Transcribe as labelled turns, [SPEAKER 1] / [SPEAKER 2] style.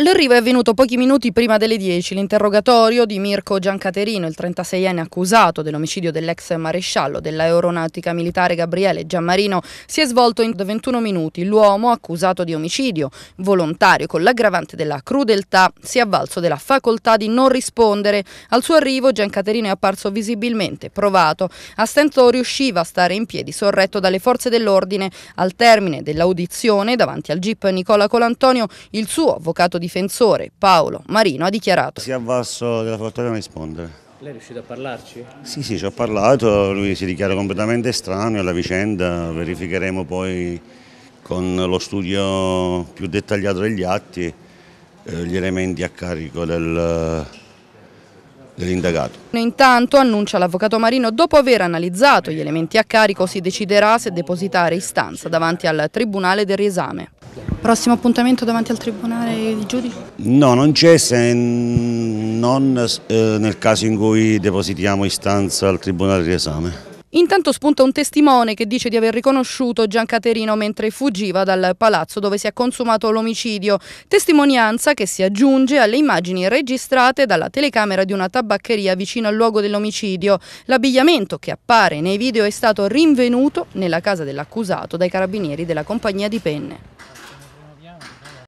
[SPEAKER 1] L'arrivo è avvenuto pochi minuti prima delle 10. L'interrogatorio di Mirko Giancaterino, il 36enne accusato dell'omicidio dell'ex maresciallo dell'aeronautica militare Gabriele Giammarino, si è svolto in 21 minuti. L'uomo, accusato di omicidio volontario con l'aggravante della crudeltà, si è avvalso della facoltà di non rispondere. Al suo arrivo Giancaterino è apparso visibilmente provato. A stento riusciva a stare in piedi, sorretto dalle forze dell'ordine. Al termine dell'audizione, davanti al GIP Nicola Colantonio, il suo avvocato di difensore Paolo Marino ha dichiarato.
[SPEAKER 2] Si è avvalso della di non rispondere.
[SPEAKER 3] Lei è riuscito a parlarci?
[SPEAKER 2] Sì, sì, ci ho parlato, lui si dichiara completamente estraneo alla vicenda, verificheremo poi con lo studio più dettagliato degli atti eh, gli elementi a carico del, dell'indagato.
[SPEAKER 1] Intanto, annuncia l'avvocato Marino, dopo aver analizzato gli elementi a carico si deciderà se depositare istanza davanti al Tribunale del riesame. Prossimo appuntamento davanti al Tribunale di Giudice?
[SPEAKER 2] No, non c'è se non eh, nel caso in cui depositiamo istanza al Tribunale di Esame.
[SPEAKER 1] Intanto spunta un testimone che dice di aver riconosciuto Giancaterino mentre fuggiva dal palazzo dove si è consumato l'omicidio, testimonianza che si aggiunge alle immagini registrate dalla telecamera di una tabaccheria vicino al luogo dell'omicidio. L'abbigliamento che appare nei video è stato rinvenuto nella casa dell'accusato dai carabinieri della compagnia di penne.